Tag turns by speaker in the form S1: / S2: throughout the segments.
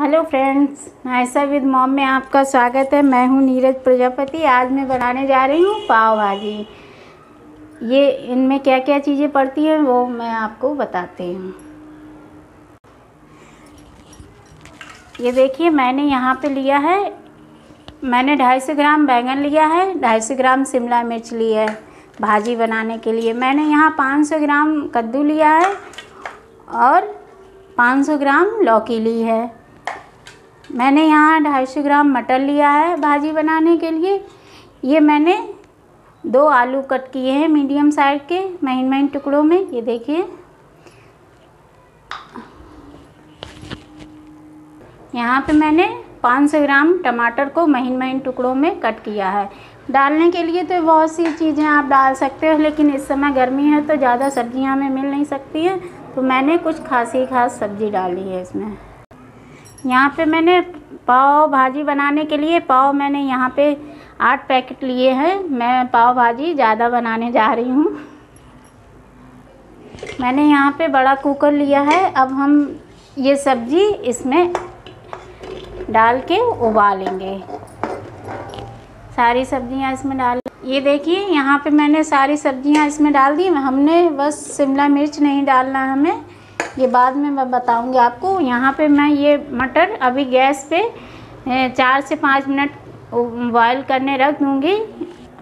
S1: Hello friends Naysa with mom में आपका स्वागत है। मैं हूँ नीरज प्रजापति। आज मैं बनाने जा रही हूँ पाव भाजी ये इनमें क्या क्या चीज़ें पड़ती हैं, वो मैं आपको बताती हूँ। ये देखिए, मैंने यहाँ पे लिया है। मैंने 250 ग्राम बैंगन लिया है। 250 ग्राम शिमला मिर्च ली है भाजी बनाने के लिए। मैंने यहाँ 500 ग्राम कद्दू लिया है और 500 ग्राम लौकी ली है। मैंने यहाँ ढाई सौ ग्राम मटर लिया है भाजी बनाने के लिए। ये मैंने दो आलू कट किए हैं मीडियम साइज़ के, महीन महीन टुकड़ों में। ये देखिए। यहाँ पे मैंने 500 ग्राम टमाटर को महीन महीन टुकड़ों में कट किया है। डालने के लिए तो बहुत सी चीज़ें आप डाल सकते हो, लेकिन इस समय गर्मी है तो ज़्यादा सब्ज़ियाँ हमें मिल नहीं सकती हैं तो मैंने कुछ खासी खास सब्ज़ी डाली है इसमें। यहाँ पे मैंने पाव भाजी बनाने के लिए, पाव मैंने यहाँ पे आठ पैकेट लिए हैं। मैं पाव भाजी ज़्यादा बनाने जा रही हूँ। मैंने यहाँ पे बड़ा कुकर लिया है। अब हम ये सब्ज़ी इसमें डाल के उबालेंगे। सारी सब्ज़ियाँ इसमें डाल, ये देखिए, यहाँ पे मैंने सारी सब्ज़ियाँ इसमें डाल दी। हमने बस शिमला मिर्च नहीं डालना हमें। ये बाद में मैं बताऊँगी आपको। यहाँ पे मैं ये मटर अभी गैस पे चार से पाँच मिनट बॉयल करने रख दूँगी।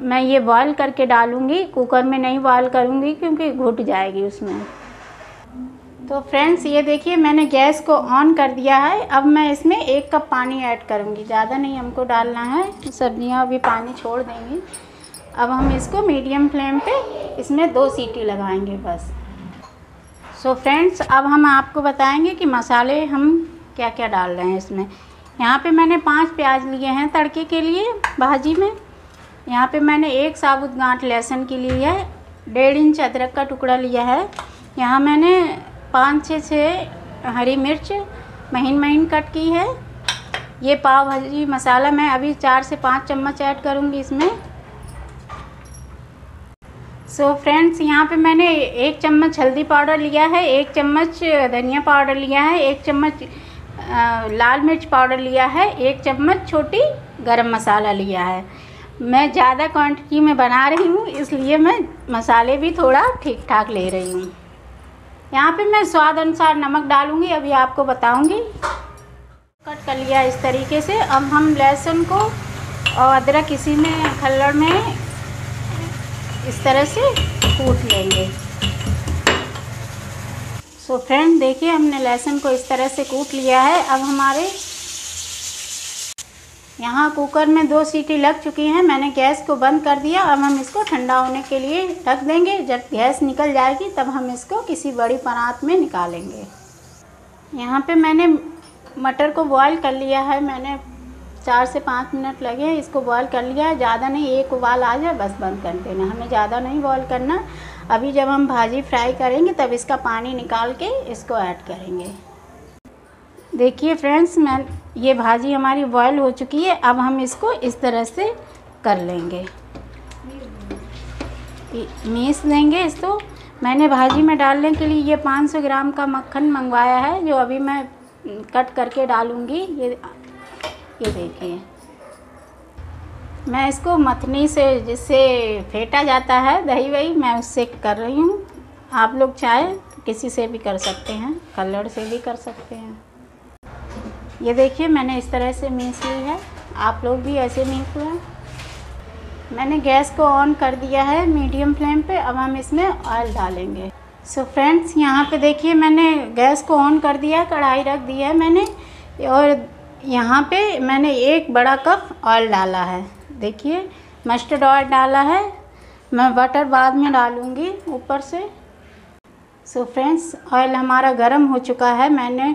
S1: मैं ये बॉयल करके डालूँगी। कुकर में नहीं बॉयल करूँगी क्योंकि घुट जाएगी उसमें। तो फ्रेंड्स ये देखिए, मैंने गैस को ऑन कर दिया है। अब मैं इसमें एक कप पानी ऐड करूँगी। ज़्यादा नहीं हमको डालना है। सब्ज़ियाँ अभी पानी छोड़ देंगी। अब हम इसको मीडियम फ्लेम पे, इसमें दो सीटी लगाएँगे बस। सो so फ्रेंड्स अब हम आपको बताएँगे कि मसाले हम क्या क्या डाल रहे हैं इसमें। यहाँ पे मैंने पाँच प्याज लिए हैं तड़के के लिए भाजी में। यहाँ पे मैंने एक साबुत गांठ लहसुन की ली है, डेढ़ इंच अदरक का टुकड़ा लिया है। यहाँ मैंने पाँच छः छः हरी मिर्च महीन महीन कट की है। ये पाव भाजी मसाला मैं अभी चार से पाँच चम्मच ऐड करूँगी इसमें। सो so फ्रेंड्स यहाँ पे मैंने एक चम्मच हल्दी पाउडर लिया है, एक चम्मच धनिया पाउडर लिया है, एक चम्मच लाल मिर्च पाउडर लिया है, एक चम्मच छोटी गरम मसाला लिया है। मैं ज़्यादा क्वांटिटी में बना रही हूँ, इसलिए मैं मसाले भी थोड़ा ठीक ठाक ले रही हूँ। यहाँ पे मैं स्वाद अनुसार नमक डालूँगी, अभी आपको बताऊँगी। कट कर लिया इस तरीके से। अब हम लहसुन को और अदरक इसी में, खल्लड़ में इस तरह से कूट लेंगे। सो so फ्रेंड देखिए, हमने लहसुन को इस तरह से कूट लिया है। अब हमारे यहाँ कुकर में दो सीटी लग चुकी हैं। मैंने गैस को बंद कर दिया। अब हम इसको ठंडा होने के लिए रख देंगे। जब गैस निकल जाएगी, तब हम इसको किसी बड़ी परात में निकालेंगे। यहाँ पे मैंने मटर को बॉईल कर लिया है। मैंने चार से पाँच मिनट लगे इसको बॉयल कर लिया ज़्यादा नहीं, एक उबाल आ जाए, बस बंद कर देना। हमें ज़्यादा नहीं बॉयल करना। अभी जब हम भाजी फ्राई करेंगे, तब इसका पानी निकाल के इसको ऐड करेंगे। देखिए फ्रेंड्स मैं ये भाजी हमारी बॉयल हो चुकी है, अब हम इसको इस तरह से कर लेंगे। मीस देंगे इसको। मैंने भाजी में डालने के लिए ये 500 ग्राम का मक्खन मंगवाया है, जो अभी मैं कट करके डालूँगी। ये ये देखिए मैं इसको मथनी से जिससे फेंटा जाता है दही वही मैं उससे कर रही हूँ। आप लोग चाहे तो किसी से भी कर सकते हैं, कलर से भी कर सकते हैं। ये देखिए, मैंने इस तरह से मीस ली है। आप लोग भी ऐसे मीस लें। मैंने गैस को ऑन कर दिया है मीडियम फ्लेम पे। अब हम इसमें ऑयल डालेंगे। सो so फ्रेंड्स यहाँ पे देखिए मैंने गैस को ऑन कर दिया, कढ़ाई रख दी है मैंने। और यहाँ पे मैंने एक बड़ा कप ऑयल डाला है। देखिए मस्टर्ड ऑयल डाला है। मैं बटर बाद में डालूँगी ऊपर से। सो फ्रेंड्स ऑयल हमारा गर्म हो चुका है। मैंने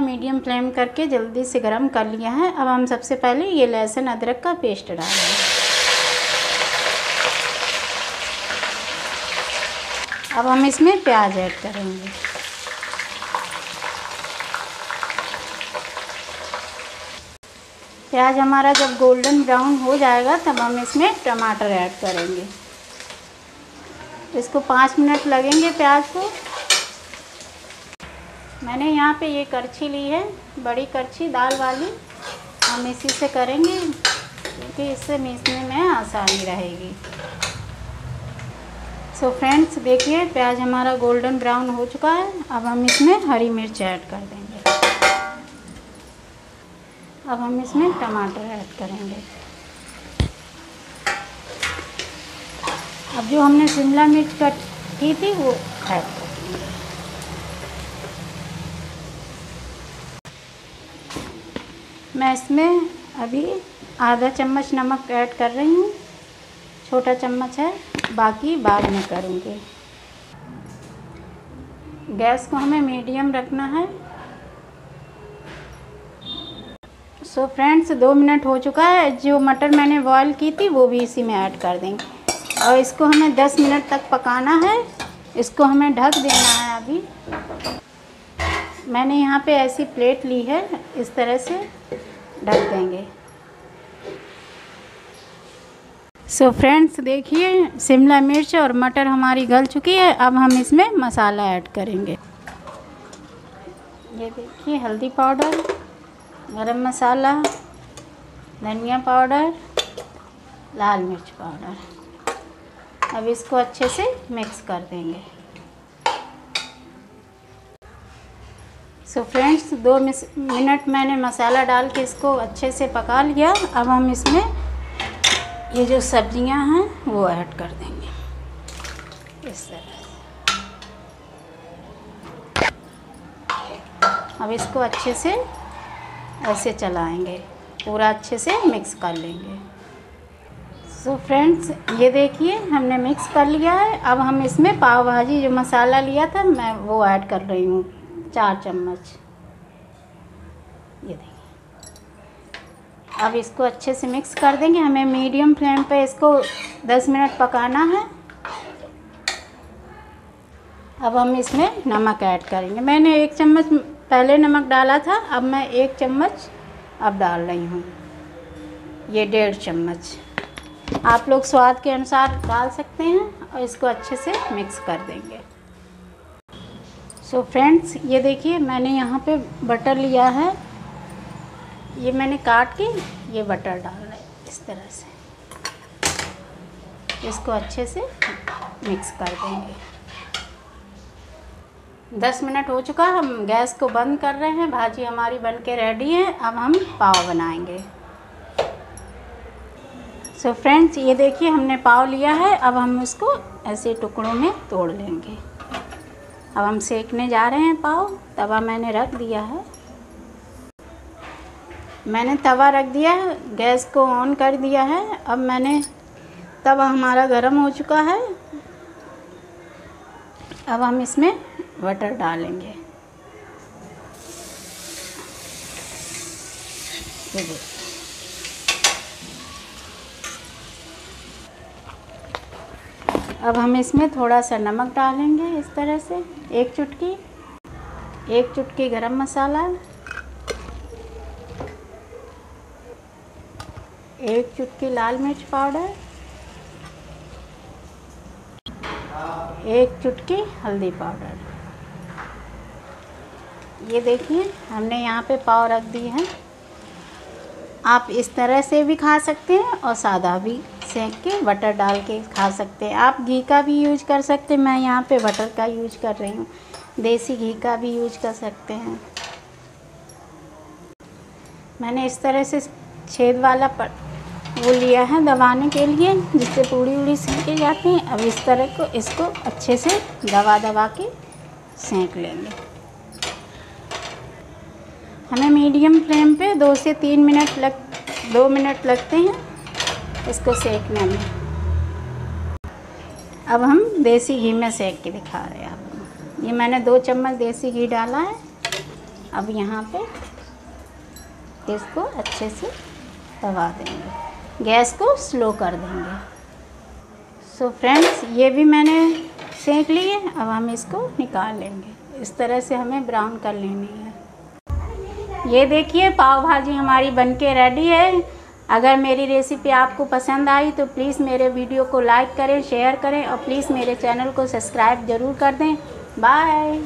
S1: मीडियम फ्लेम करके जल्दी से गर्म कर लिया है। अब हम सबसे पहले ये लहसुन अदरक का पेस्ट डालेंगे। अब हम इसमें प्याज ऐड करेंगे। प्याज हमारा जब गोल्डन ब्राउन हो जाएगा, तब हम इसमें टमाटर ऐड करेंगे। इसको पाँच मिनट लगेंगे प्याज को। मैंने यहाँ पे ये करछी ली है, बड़ी करछी दाल वाली। हम इसी से करेंगे, क्योंकि इससे मीसने में आसानी रहेगी। सो so फ्रेंड्स देखिए, प्याज हमारा गोल्डन ब्राउन हो चुका है। अब हम इसमें हरी मिर्च ऐड कर देंगे। अब हम इसमें टमाटर ऐड करेंगे। अब जो हमने शिमला मिर्च कट की थी, वो ऐड मैं इसमें अभी आधा चम्मच नमक ऐड कर रही हूँ। छोटा चम्मच है, बाकी बाद में करूँगी। गैस को हमें मीडियम रखना है। सो फ्रेंड्स दो मिनट हो चुका है। जो मटर मैंने बॉयल की थी, वो भी इसी में ऐड कर देंगे। और इसको हमें 10 मिनट तक पकाना है। इसको हमें ढक देना है अभी। मैंने यहाँ पे ऐसी प्लेट ली है, इस तरह से ढक देंगे। सो so फ्रेंड्स देखिए, शिमला मिर्च और मटर हमारी गल चुकी है। अब हम इसमें मसाला ऐड करेंगे। ये देखिए, हल्दी पाउडर। गरम मसाला, धनिया पाउडर, लाल मिर्च पाउडर। अब इसको अच्छे से मिक्स कर देंगे। सो so फ्रेंड्स दो मिनट मैंने मसाला डाल के इसको अच्छे से पका लिया। अब हम इसमें ये जो सब्ज़ियाँ हैं, वो ऐड कर देंगे। इस तरह अब इसको अच्छे से ऐसे चलाएँगे, पूरा अच्छे से मिक्स कर लेंगे। सो so फ्रेंड्स ये देखिए, हमने मिक्स कर लिया है। अब हम इसमें पाव भाजी, जो मसाला लिया था, मैं वो ऐड कर रही हूँ, चार चम्मच। ये देखिए। अब इसको अच्छे से मिक्स कर देंगे। हमें मीडियम फ्लेम पे इसको 10 मिनट पकाना है। अब हम इसमें नमक ऐड करेंगे। मैंने एक चम्मच पहले नमक डाला था, अब मैं एक चम्मच अब डाल रही हूँ। ये डेढ़ चम्मच। आप लोग स्वाद के अनुसार डाल सकते हैं और इसको अच्छे से मिक्स कर देंगे। सो so फ्रेंड्स ये देखिए, मैंने यहाँ पे बटर लिया है। ये मैंने काट के ये बटर डाल रहा है इस तरह से। इसको अच्छे से मिक्स कर देंगे। दस मिनट हो चुका हम गैस को बंद कर रहे हैं, भाजी हमारी बन के रेडी है, अब हम पाव बनाएँगे। सो so फ्रेंड्स ये देखिए, हमने पाव लिया है, अब हम उसको ऐसे टुकड़ों में तोड़ लेंगे। अब हम सेकने जा रहे हैं पाव, तवा मैंने रख दिया है। मैंने तवा रख दिया है, गैस को ऑन कर दिया है, अब मैंने तवा हमारा गर्म हो चुका है। अब हम इसमें बटर डालेंगे। अब हम इसमें थोड़ा सा नमक डालेंगे इस तरह से, एक चुटकी एक चुटकी गरम मसाला, एक चुटकी लाल मिर्च पाउडर, एक चुटकी हल्दी पाउडर। ये देखिए, हमने यहाँ पे पाव रख दी है। आप इस तरह से भी खा सकते हैं और सादा भी सेक के बटर डाल के खा सकते हैं। आप घी का भी यूज़ कर सकते हैं, मैं यहाँ पे बटर का यूज़ कर रही हूँ। देसी घी का भी यूज़ कर सकते हैं। मैंने इस तरह से छेद वाला पर वो लिया है दबाने के लिए, जिससे पूड़ी उड़ी सेके जाती हैं। अब इस तरह को, इसको अच्छे से दबा दबा के सेंक लेंगे। हमें मीडियम फ्लेम पे दो से तीन मिनट लग, दो मिनट लगते हैं इसको सेकने में। अब हम देसी घी में सेक के दिखा रहे हैं आपको। ये मैंने दो चम्मच देसी घी डाला है। अब यहाँ पे इसको अच्छे से दबा देंगे। गैस को स्लो कर देंगे। सो so फ्रेंड्स ये भी मैंने सेक लिए अब हम इसको निकाल लेंगे। इस तरह से हमें ब्राउन कर लेनी है। ये देखिए पाव भाजी हमारी बनके रेडी है। अगर मेरी रेसिपी आपको पसंद आई तो प्लीज़ मेरे वीडियो को लाइक करें शेयर करें और प्लीज़ मेरे चैनल को सब्सक्राइब ज़रूर कर दें। बाय